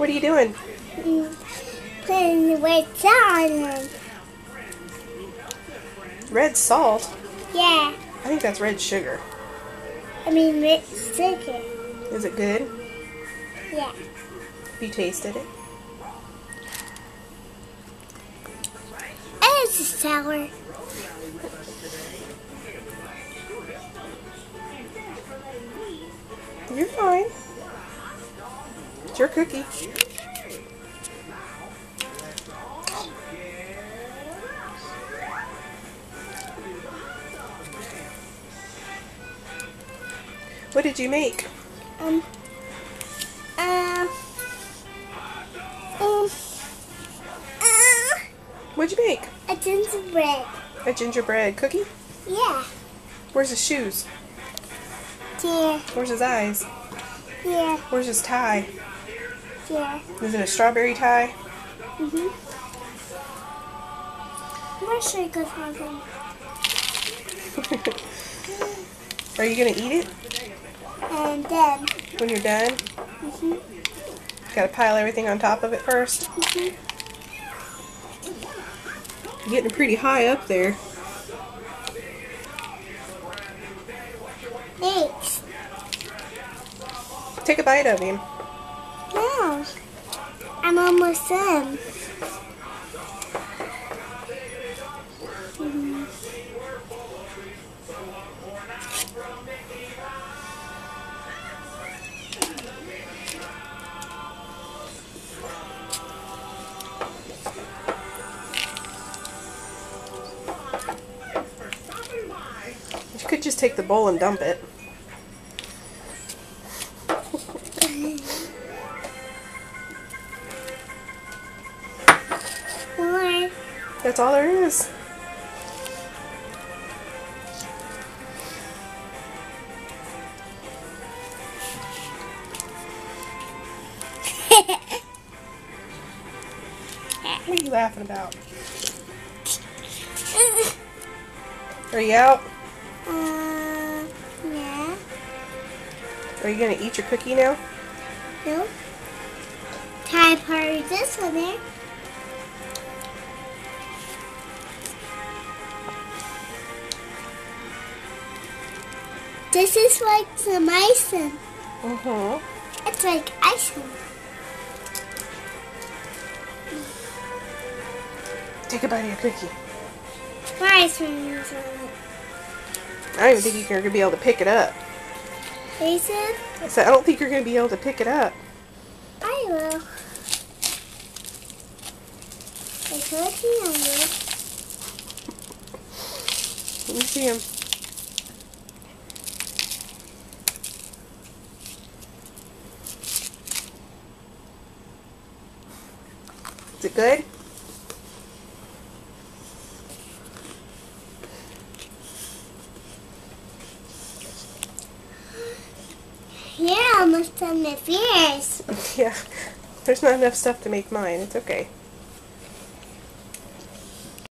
What are you doing? Putting red salt on them. Red salt? Yeah. I think that's red sugar. I mean red sugar. Is it good? Yeah. Have you tasted it? It's sour. You're fine. Your cookie. What did you make? Um. Uh. Um. Uh, What'd you make? a gingerbread. A gingerbread cookie? Yeah. Where's his shoes? Yeah. Where's his eyes? Yeah. Where's his tie? Yeah. Is it a strawberry tie? Mhm. Where should I go from him? Are you gonna eat it And then. when you're done? Mhm. Gotta pile everything on top of it first. Mhm. You're getting pretty high up there. Thanks. Take a bite of him. No. I'm almost done. You could just take the bowl and dump it. That's all there is. What are you laughing about? Are you out? uh, yeah. Are you gonna eat your cookie now? No. Try part of this one there. This is like some icing. Mm-hmm. It's like icing. Take a bite of your cookie. Rice rings on it. I don't even think you're gonna be able to pick it up. Said I said I don't think you're gonna be able to pick it up. I will. I you I would. Let me see him. Is it good? You're almost done with yours. Yeah. There's not enough stuff to make mine. It's okay.